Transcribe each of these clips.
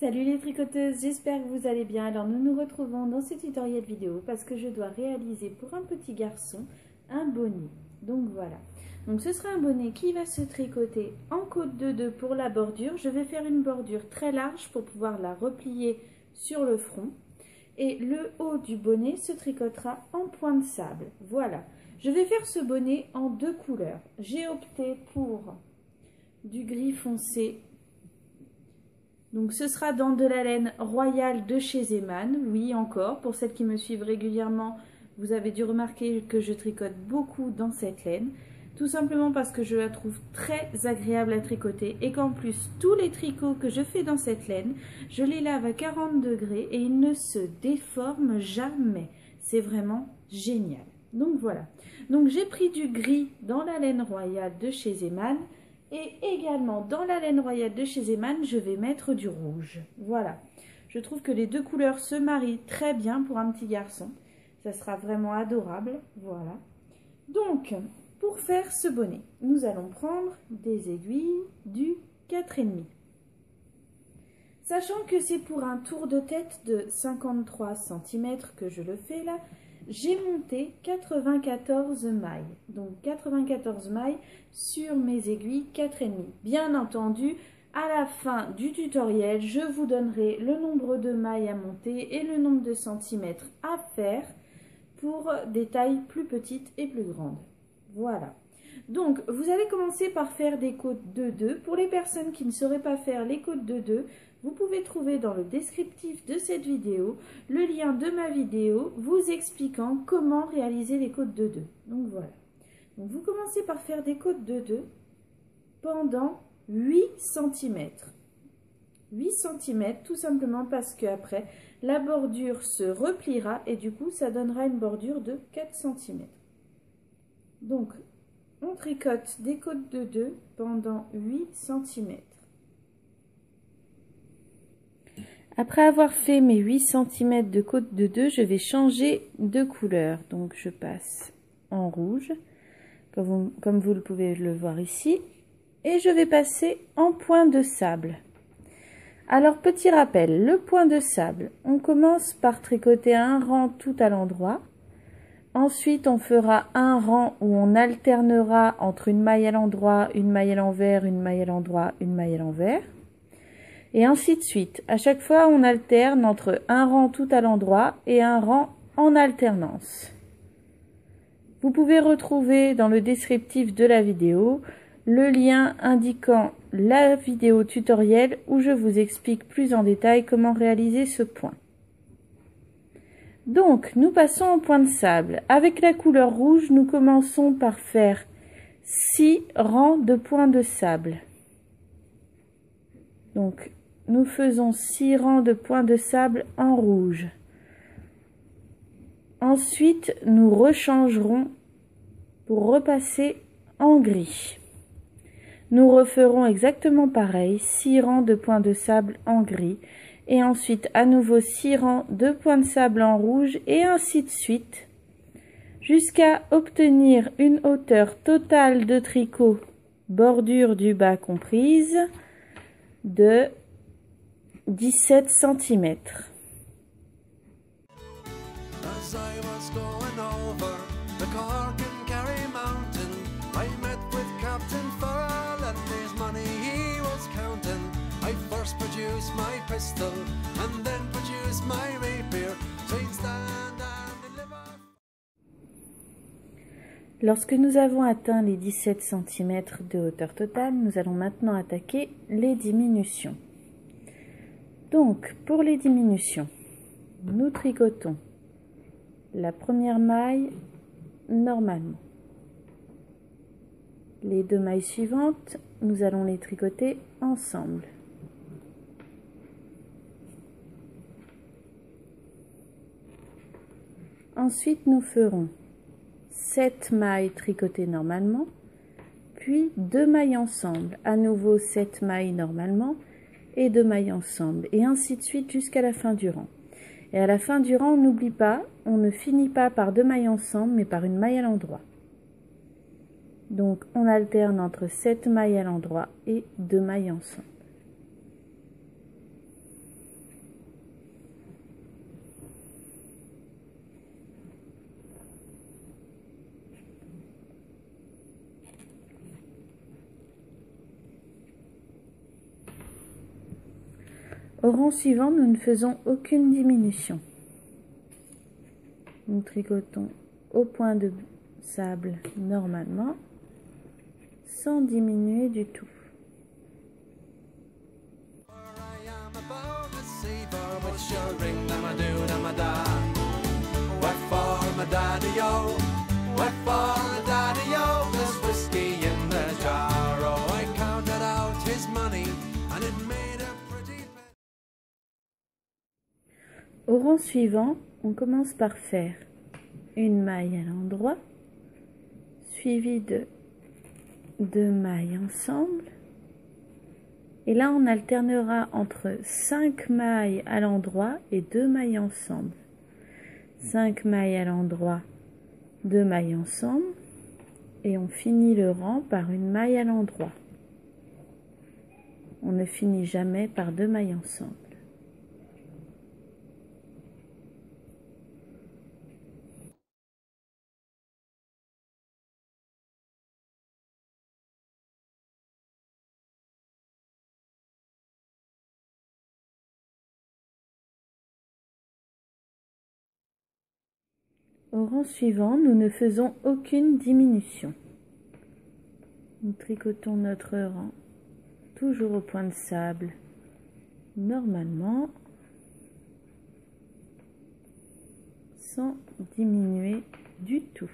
Salut les tricoteuses, j'espère que vous allez bien. Alors nous nous retrouvons dans ce tutoriel vidéo parce que je dois réaliser pour un petit garçon un bonnet. Donc voilà. Donc ce sera un bonnet qui va se tricoter en côte de deux pour la bordure. Je vais faire une bordure très large pour pouvoir la replier sur le front. Et le haut du bonnet se tricotera en point de sable. Voilà. Je vais faire ce bonnet en deux couleurs. J'ai opté pour du gris foncé donc ce sera dans de la laine royale de chez Zeman, oui encore, pour celles qui me suivent régulièrement, vous avez dû remarquer que je tricote beaucoup dans cette laine, tout simplement parce que je la trouve très agréable à tricoter et qu'en plus tous les tricots que je fais dans cette laine, je les lave à 40 degrés et ils ne se déforment jamais, c'est vraiment génial. Donc voilà, donc j'ai pris du gris dans la laine royale de chez Zeman, et également, dans la laine royale de chez Zeman, je vais mettre du rouge. Voilà. Je trouve que les deux couleurs se marient très bien pour un petit garçon. Ça sera vraiment adorable. Voilà. Donc, pour faire ce bonnet, nous allons prendre des aiguilles du 4,5. Sachant que c'est pour un tour de tête de 53 cm que je le fais là, j'ai monté 94 mailles. Donc 94 mailles sur mes aiguilles 4,5. Bien entendu, à la fin du tutoriel, je vous donnerai le nombre de mailles à monter et le nombre de centimètres à faire pour des tailles plus petites et plus grandes. Voilà. Donc, vous allez commencer par faire des côtes de 2. Pour les personnes qui ne sauraient pas faire les côtes de 2, vous pouvez trouver dans le descriptif de cette vidéo le lien de ma vidéo vous expliquant comment réaliser les côtes de 2. Donc voilà. Vous commencez par faire des côtes de 2 pendant 8 cm. 8 cm tout simplement parce que après la bordure se repliera et du coup ça donnera une bordure de 4 cm. Donc on tricote des côtes de 2 pendant 8 cm. Après avoir fait mes 8 cm de côte de 2, je vais changer de couleur. Donc je passe en rouge, comme vous, le pouvez le voir ici. Et je vais passer en point de sable. Alors petit rappel, le point de sable, on commence par tricoter un rang tout à l'endroit. Ensuite, on fera un rang où on alternera entre une maille à l'endroit, une maille à l'envers, une maille à l'endroit, une maille à l'envers et ainsi de suite. À chaque fois, on alterne entre un rang tout à l'endroit et un rang en alternance. Vous pouvez retrouver dans le descriptif de la vidéo le lien indiquant la vidéo tutoriel où je vous explique plus en détail comment réaliser ce point. Donc, nous passons au point de sable. Avec la couleur rouge, nous commençons par faire 6 rangs de points de sable. Donc, nous faisons six rangs de points de sable en rouge. Ensuite, nous rechangerons pour repasser en gris. Nous referons exactement pareil, six rangs de points de sable en gris et ensuite à nouveau six rangs de points de sable en rouge et ainsi de suite jusqu'à obtenir une hauteur totale de tricot bordure du bas comprise de 17 cm. Lorsque nous avons atteint les 17 cm de hauteur totale, nous allons maintenant attaquer les diminutions. Donc, pour les diminutions, nous tricotons la première maille normalement. Les deux mailles suivantes, nous allons les tricoter ensemble. Ensuite, nous ferons 7 mailles tricotées normalement, puis deux mailles ensemble. À nouveau 7 mailles normalement, et deux mailles ensemble, et ainsi de suite jusqu'à la fin du rang. Et à la fin du rang, on n'oublie pas, on ne finit pas par deux mailles ensemble, mais par une maille à l'endroit. Donc on alterne entre 7 mailles à l'endroit et deux mailles ensemble. Au rang suivant, nous ne faisons aucune diminution. Nous tricotons au point de sable normalement, sans diminuer du tout. Au rang suivant, on commence par faire une maille à l'endroit, suivie de deux mailles ensemble. Et là, on alternera entre 5 mailles à l'endroit et deux mailles ensemble. 5 mailles à l'endroit, deux mailles ensemble. Et on finit le rang par une maille à l'endroit. On ne finit jamais par deux mailles ensemble. Au rang suivant, nous ne faisons aucune diminution. Nous tricotons notre rang toujours au point de sable normalement sans diminuer du tout.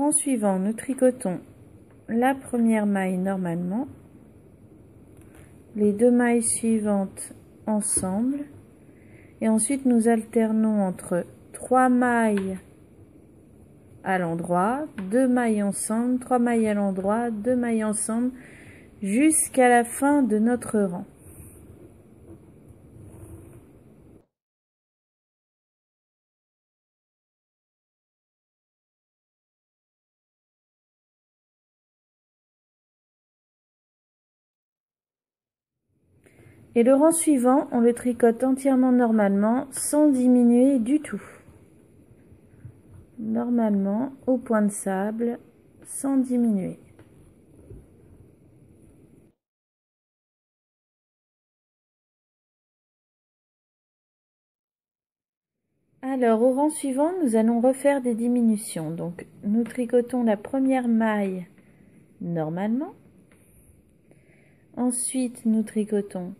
Rang suivant, nous tricotons la première maille normalement, les deux mailles suivantes ensemble, et ensuite nous alternons entre trois mailles à l'endroit, deux mailles ensemble, trois mailles à l'endroit, deux mailles ensemble, jusqu'à la fin de notre rang. Et le rang suivant, on le tricote entièrement normalement, sans diminuer du tout. Normalement, au point de sable, sans diminuer. Alors, au rang suivant, nous allons refaire des diminutions. Donc, nous tricotons la première maille normalement. Ensuite, nous tricotons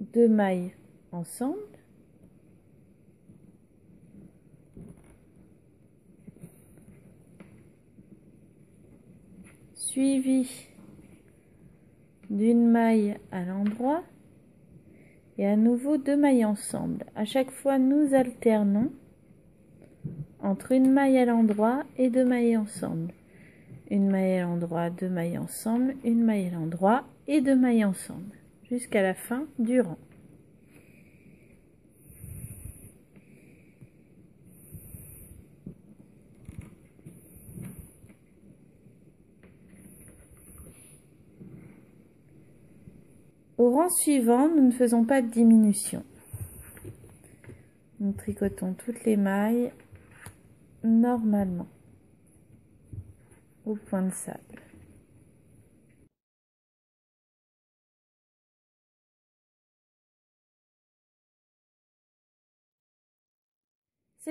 deux mailles ensemble. Suivi d'une maille à l'endroit et à nouveau deux mailles ensemble. À chaque fois, nous alternons entre une maille à l'endroit et deux mailles ensemble. Une maille à l'endroit, deux mailles ensemble, une maille à l'endroit et deux mailles ensemble jusqu'à la fin du rang. Au rang suivant, nous ne faisons pas de diminution. Nous tricotons toutes les mailles normalement au point de sable.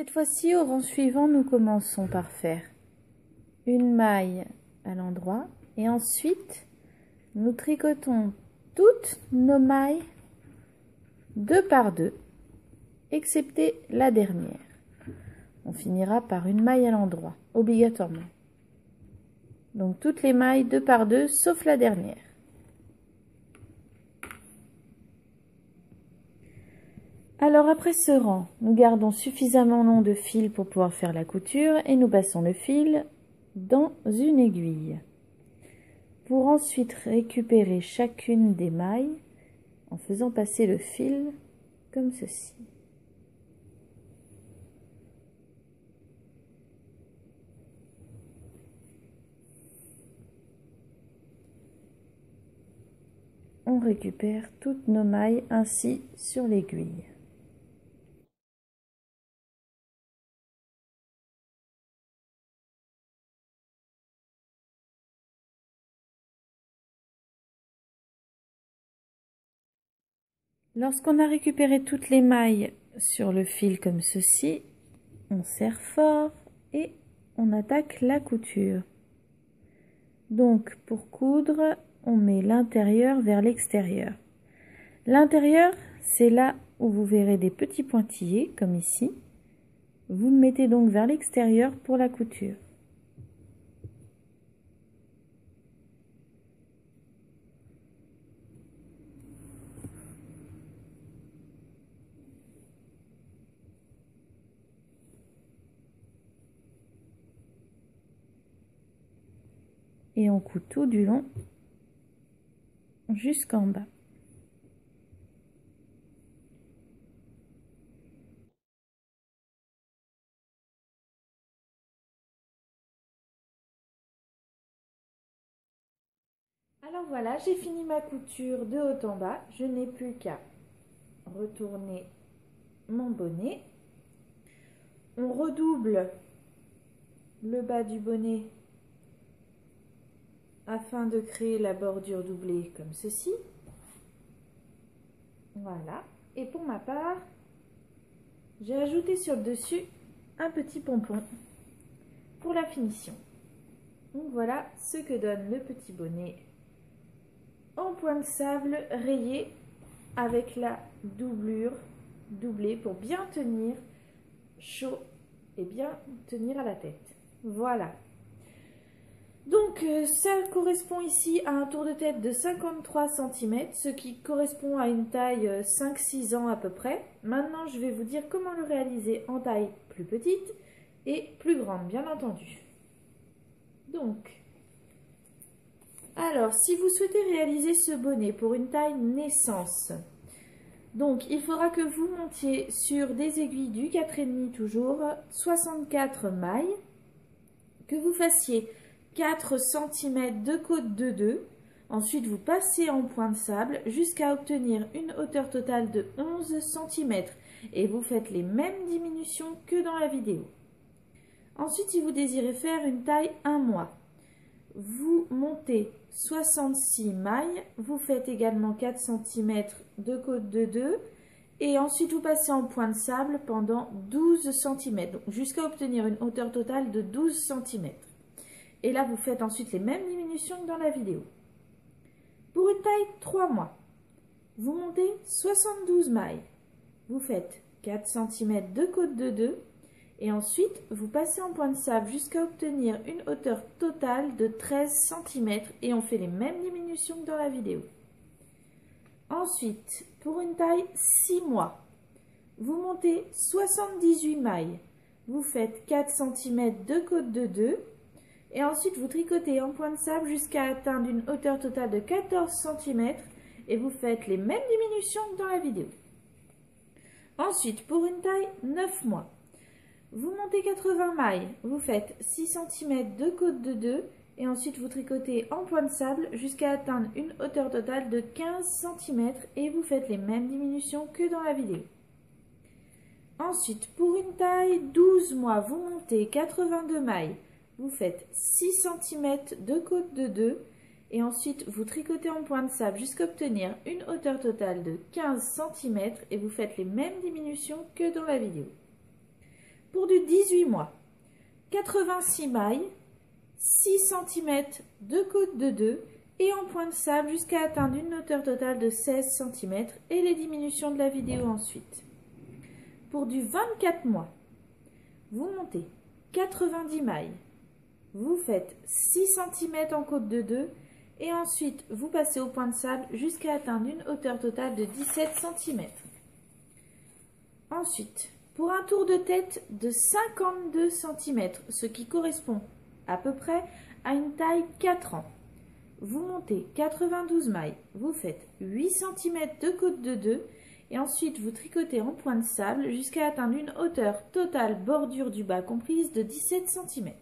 Cette fois-ci, au rang suivant, nous commençons par faire une maille à l'endroit et ensuite nous tricotons toutes nos mailles deux par deux, excepté la dernière. On finira par une maille à l'endroit, obligatoirement. Donc toutes les mailles deux par deux, sauf la dernière. Alors après ce rang, nous gardons suffisamment long de fil pour pouvoir faire la couture et nous passons le fil dans une aiguille. Pour ensuite récupérer chacune des mailles en faisant passer le fil comme ceci. on récupère toutes nos mailles ainsi sur l'aiguille. Lorsqu'on a récupéré toutes les mailles sur le fil comme ceci, on serre fort et on attaque la couture. Donc pour coudre, on met l'intérieur vers l'extérieur. L'intérieur, c'est là où vous verrez des petits pointillés, comme ici. Vous le mettez donc vers l'extérieur pour la couture. Et on coud tout du long jusqu'en bas. Alors voilà, j'ai fini ma couture de haut en bas. Je n'ai plus qu'à retourner mon bonnet. On redouble le bas du bonnet afin de créer la bordure doublée comme ceci. Voilà. Et pour ma part, j'ai ajouté sur le dessus un petit pompon pour la finition. Donc voilà ce que donne le petit bonnet en point de sable rayé avec la doublure doublée pour bien tenir chaud et bien tenir à la tête. Voilà, donc euh, ça correspond ici à un tour de tête de 53 cm, ce qui correspond à une taille 5-6 euh, ans à peu près. Maintenant je vais vous dire comment le réaliser en taille plus petite et plus grande bien entendu. Donc, alors si vous souhaitez réaliser ce bonnet pour une taille naissance, donc il faudra que vous montiez sur des aiguilles du 4,5 toujours, 64 mailles, que vous fassiez 4 cm de côte de 2. Ensuite, vous passez en point de sable jusqu'à obtenir une hauteur totale de 11 cm et vous faites les mêmes diminutions que dans la vidéo. Ensuite, si vous désirez faire une taille 1 mois, vous montez 66 mailles, vous faites également 4 cm de côte de 2 et ensuite vous passez en point de sable pendant 12 cm, jusqu'à obtenir une hauteur totale de 12 cm. Et là, vous faites ensuite les mêmes diminutions que dans la vidéo. Pour une taille 3 mois, vous montez 72 mailles. Vous faites 4 cm de côte de 2 et ensuite vous passez en point de sable jusqu'à obtenir une hauteur totale de 13 cm et on fait les mêmes diminutions que dans la vidéo. Ensuite, pour une taille 6 mois, vous montez 78 mailles. Vous faites 4 cm de côte de 2 et ensuite, vous tricotez en point de sable jusqu'à atteindre une hauteur totale de 14 cm et vous faites les mêmes diminutions que dans la vidéo. Ensuite, pour une taille 9 mois, vous montez 80 mailles, vous faites 6 cm de côte de 2 et ensuite vous tricotez en point de sable jusqu'à atteindre une hauteur totale de 15 cm et vous faites les mêmes diminutions que dans la vidéo. Ensuite, pour une taille 12 mois, vous montez 82 mailles, vous faites 6 cm de côte de 2 et ensuite vous tricotez en point de sable jusqu'à obtenir une hauteur totale de 15 cm et vous faites les mêmes diminutions que dans la vidéo. Pour du 18 mois, 86 mailles, 6 cm de côte de 2 et en point de sable jusqu'à atteindre une hauteur totale de 16 cm et les diminutions de la vidéo ensuite. Pour du 24 mois, vous montez 90 mailles, vous faites 6 cm en côte de 2 et ensuite vous passez au point de sable jusqu'à atteindre une hauteur totale de 17 cm. Ensuite, pour un tour de tête de 52 cm, ce qui correspond à peu près à une taille 4 ans, vous montez 92 mailles, vous faites 8 cm de côte de 2 et ensuite vous tricotez en point de sable jusqu'à atteindre une hauteur totale bordure du bas comprise de 17 cm.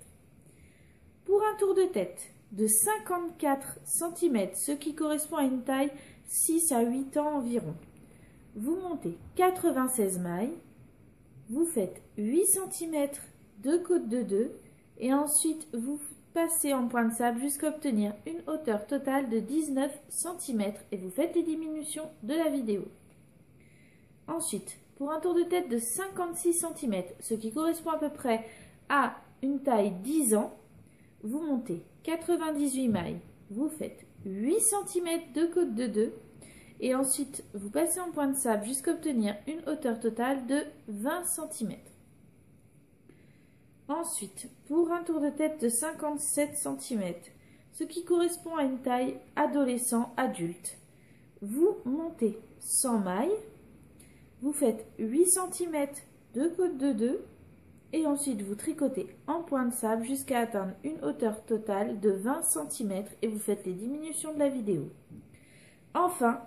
Pour un tour de tête de 54 cm, ce qui correspond à une taille 6 à 8 ans environ. Vous montez 96 mailles, vous faites 8 cm de côte de 2 et ensuite vous passez en point de sable jusqu'à obtenir une hauteur totale de 19 cm et vous faites les diminutions de la vidéo. Ensuite, pour un tour de tête de 56 cm, ce qui correspond à peu près à une taille 10 ans, vous montez 98 mailles, vous faites 8 cm de côte de 2 et ensuite vous passez en point de sable jusqu'à obtenir une hauteur totale de 20 cm. Ensuite, pour un tour de tête de 57 cm, ce qui correspond à une taille adolescent-adulte, vous montez 100 mailles, vous faites 8 cm de côte de 2 et ensuite vous tricotez en point de sable jusqu'à atteindre une hauteur totale de 20 cm et vous faites les diminutions de la vidéo. Enfin,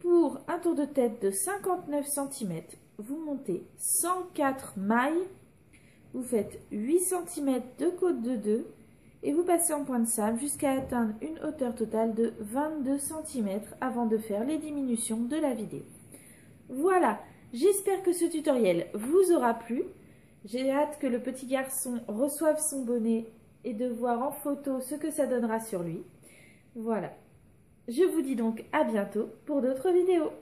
pour un tour de tête de 59 cm, vous montez 104 mailles, vous faites 8 cm de côte de 2 et vous passez en point de sable jusqu'à atteindre une hauteur totale de 22 cm avant de faire les diminutions de la vidéo. Voilà, j'espère que ce tutoriel vous aura plu. J'ai hâte que le petit garçon reçoive son bonnet et de voir en photo ce que ça donnera sur lui. Voilà. Je vous dis donc à bientôt pour d'autres vidéos.